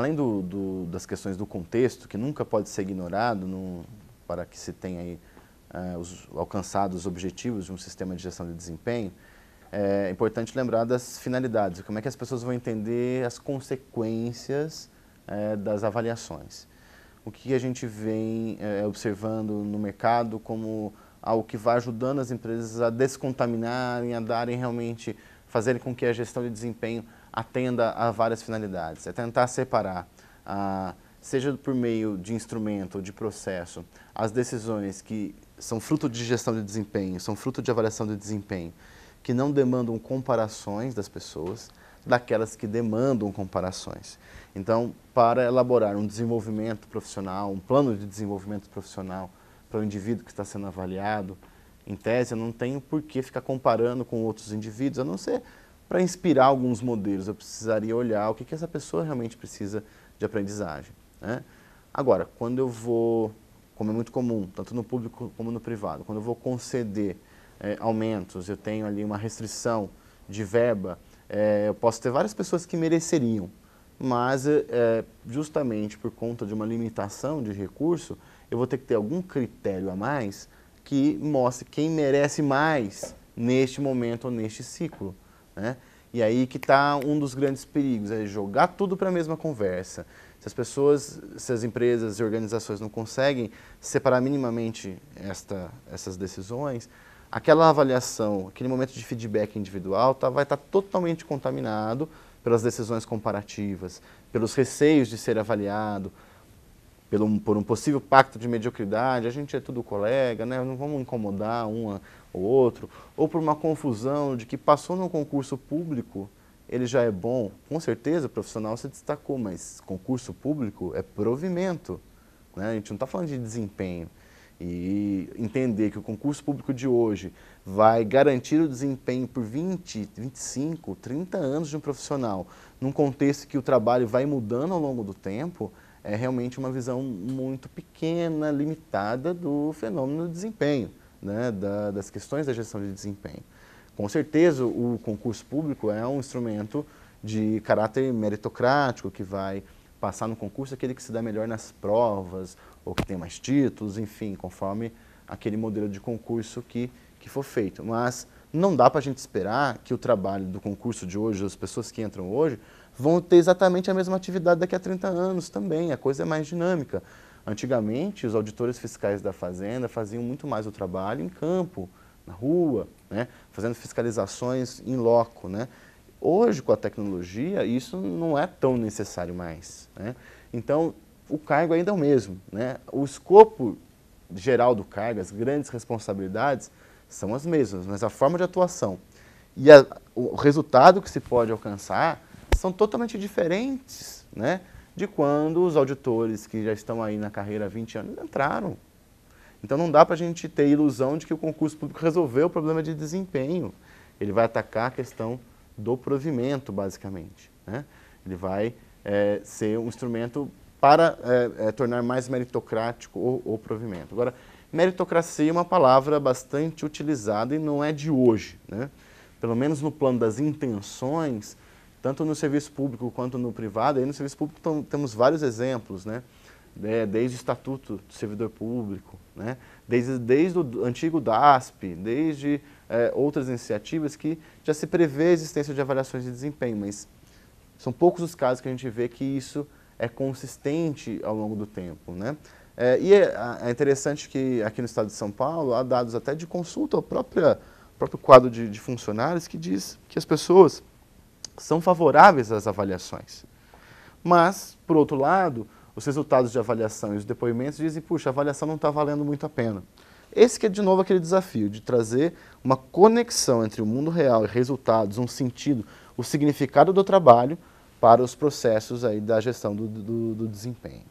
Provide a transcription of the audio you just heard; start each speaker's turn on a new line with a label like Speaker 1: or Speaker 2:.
Speaker 1: Além do, do, das questões do contexto, que nunca pode ser ignorado no, para que se tenha aí, é, os, alcançado os objetivos de um sistema de gestão de desempenho, é importante lembrar das finalidades, como é que as pessoas vão entender as consequências é, das avaliações. O que a gente vem é, observando no mercado como algo que vai ajudando as empresas a descontaminarem, a darem realmente, fazerem com que a gestão de desempenho atenda a várias finalidades. É tentar separar, ah, seja por meio de instrumento ou de processo, as decisões que são fruto de gestão de desempenho, são fruto de avaliação de desempenho, que não demandam comparações das pessoas, daquelas que demandam comparações. Então, para elaborar um desenvolvimento profissional, um plano de desenvolvimento profissional para o indivíduo que está sendo avaliado, em tese, eu não tenho por que ficar comparando com outros indivíduos, a não ser para inspirar alguns modelos. Eu precisaria olhar o que, que essa pessoa realmente precisa de aprendizagem. Né? Agora, quando eu vou, como é muito comum, tanto no público como no privado, quando eu vou conceder é, aumentos, eu tenho ali uma restrição de verba, é, eu posso ter várias pessoas que mereceriam, mas é, justamente por conta de uma limitação de recurso, eu vou ter que ter algum critério a mais que mostre quem merece mais neste momento ou neste ciclo. Né? E aí que está um dos grandes perigos, é jogar tudo para a mesma conversa. Se as pessoas, se as empresas e organizações não conseguem separar minimamente esta, essas decisões, aquela avaliação, aquele momento de feedback individual tá, vai estar tá totalmente contaminado pelas decisões comparativas, pelos receios de ser avaliado, pelo, por um possível pacto de mediocridade, a gente é tudo colega, né? não vamos incomodar um ou outro, ou por uma confusão de que passou no concurso público, ele já é bom. Com certeza o profissional se destacou, mas concurso público é provimento. Né? A gente não está falando de desempenho e entender que o concurso público de hoje vai garantir o desempenho por 20, 25, 30 anos de um profissional, num contexto que o trabalho vai mudando ao longo do tempo, é realmente uma visão muito pequena, limitada do fenômeno do desempenho, né, da, das questões da gestão de desempenho. Com certeza, o concurso público é um instrumento de caráter meritocrático que vai passar no concurso aquele que se dá melhor nas provas, ou que tem mais títulos, enfim, conforme aquele modelo de concurso que, que for feito. Mas não dá para a gente esperar que o trabalho do concurso de hoje, as pessoas que entram hoje, vão ter exatamente a mesma atividade daqui a 30 anos também, a coisa é mais dinâmica. Antigamente, os auditores fiscais da Fazenda faziam muito mais o trabalho em campo, na rua, né, fazendo fiscalizações em loco. Né. Hoje, com a tecnologia, isso não é tão necessário mais. Né. Então, o cargo ainda é o mesmo. Né? O escopo geral do cargo, as grandes responsabilidades, são as mesmas, mas a forma de atuação e a, o resultado que se pode alcançar são totalmente diferentes né, de quando os auditores que já estão aí na carreira há 20 anos entraram. Então não dá para a gente ter ilusão de que o concurso público resolveu o problema de desempenho. Ele vai atacar a questão do provimento, basicamente. Né? Ele vai é, ser um instrumento para é, é, tornar mais meritocrático o, o provimento. Agora, meritocracia é uma palavra bastante utilizada e não é de hoje. Né? Pelo menos no plano das intenções, tanto no serviço público quanto no privado, aí no serviço público temos vários exemplos, né? Desde o Estatuto do Servidor Público, né? desde, desde o antigo DASP, desde é, outras iniciativas que já se prevê a existência de avaliações de desempenho, mas são poucos os casos que a gente vê que isso é consistente ao longo do tempo. Né? É, e é, é, interessante que aqui no estado de São Paulo há dados até de consulta ao próprio, próprio quadro de, de funcionários que diz que as pessoas são favoráveis às avaliações. Mas, por outro lado, os resultados de avaliação e os depoimentos dizem, puxa, a avaliação não está valendo muito a pena. Esse que é, de novo, aquele desafio de trazer uma conexão entre o mundo real e resultados, um sentido, o significado do trabalho para os processos aí da gestão do, do, do desempenho.